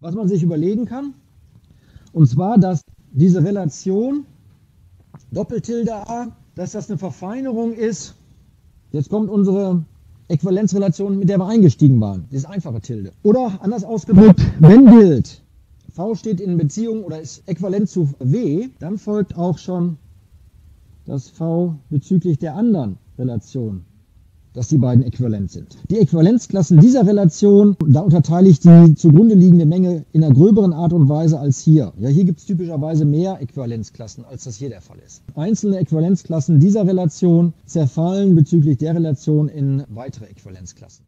was man sich überlegen kann. Und zwar, dass diese Relation Doppeltilde a, dass das eine Verfeinerung ist. Jetzt kommt unsere Äquivalenzrelation, mit der wir eingestiegen waren. Das ist einfache Tilde. Oder anders ausgedrückt, wenn gilt, v steht in Beziehung oder ist äquivalent zu w, dann folgt auch schon das v bezüglich der anderen Relation dass die beiden äquivalent sind. Die Äquivalenzklassen dieser Relation, da unterteile ich die zugrunde liegende Menge in einer gröberen Art und Weise als hier. Ja, hier gibt es typischerweise mehr Äquivalenzklassen, als das hier der Fall ist. Einzelne Äquivalenzklassen dieser Relation zerfallen bezüglich der Relation in weitere Äquivalenzklassen.